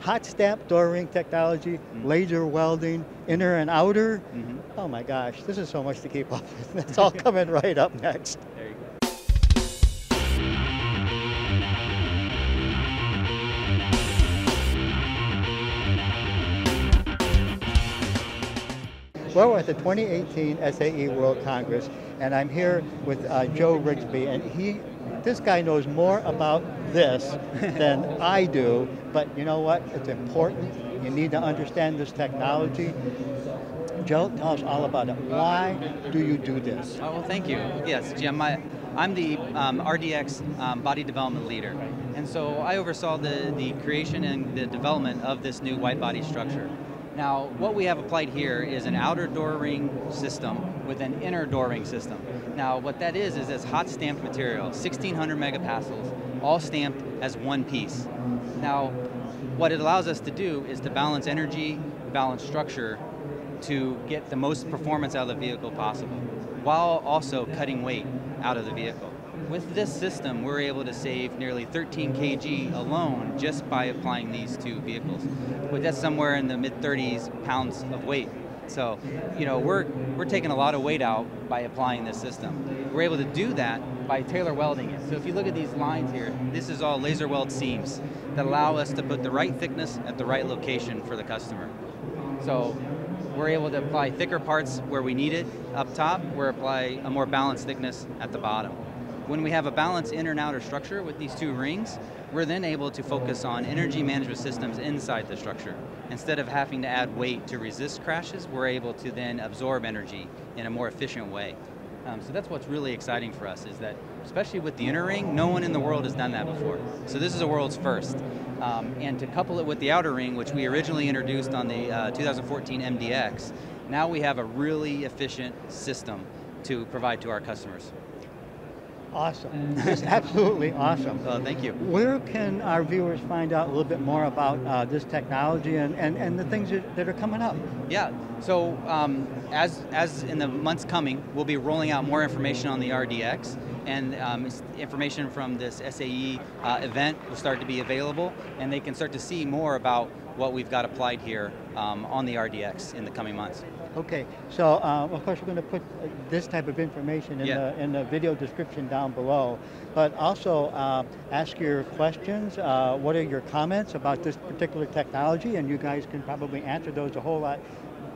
Hot stamp door ring technology, Mm-hmm. laser welding, inner and outer. Mhm. Oh my gosh, this is so much to keep up with. That's all coming right up next. There you go. Well, we're at the 2018 SAE World Congress, and I'm here with uh, Joe Rigsby, and he, this guy knows more about this than I do, but you know what? It's important. You need to understand this technology. Joe, tell us all about it. Why do you do this? Oh, well, thank you. Yes, Jim, I, I'm the um, RDX um, body development leader. And so I oversaw the, the creation and the development of this new white body structure. Now, what we have applied here is an outer door ring system with an inner door ring system. Now, what that is, is this hot stamped material, 1600 megapascals, all stamped as one piece. Now, what it allows us to do is to balance energy, balance structure, to get the most performance out of the vehicle possible, while also cutting weight out of the vehicle. With this system, we're able to save nearly 13 kg alone just by applying these two vehicles. But that's somewhere in the mid 30s pounds of weight. So, you know, we're, we're taking a lot of weight out by applying this system. We're able to do that by tailor welding it. So if you look at these lines here, this is all laser weld seams that allow us to put the right thickness at the right location for the customer. So we're able to apply thicker parts where we need it up top, we're apply a more balanced thickness at the bottom. When we have a balanced inner and outer structure with these two rings, we're then able to focus on energy management systems inside the structure. Instead of having to add weight to resist crashes, we're able to then absorb energy in a more efficient way. Um, so that's what's really exciting for us is that, especially with the inner ring, no one in the world has done that before. So this is a world's first. Um, and to couple it with the outer ring, which we originally introduced on the uh, 2014 MDX, now we have a really efficient system to provide to our customers. Awesome. It's absolutely awesome. Well, thank you. Where can our viewers find out a little bit more about uh, this technology and, and, and the things that, that are coming up? Yeah. So um, as as in the months coming, we'll be rolling out more information on the RDX, and um, information from this SAE uh, event will start to be available, and they can start to see more about what we've got applied here um, on the RDX in the coming months. Okay, so uh, of course we're going to put uh, this type of information in, Yeah. the, in the video description down below, but also uh, ask your questions. Uh, what are your comments about this particular technology? And you guys can probably answer those a whole lot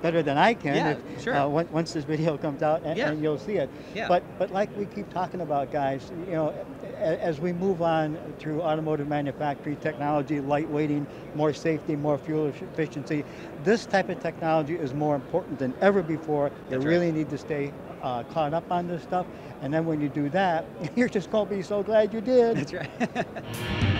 better than I can Yeah, if, sure. uh, once this video comes out and, Yeah. and you'll see it. Yeah. But but like we keep talking about, guys, you know, as we move on through automotive manufacturing technology, lightweighting, more safety, more fuel efficiency, this type of technology is more important than ever before. You right. really need to stay uh, caught up on this stuff. And then when you do that, you're just going to be so glad you did. That's right.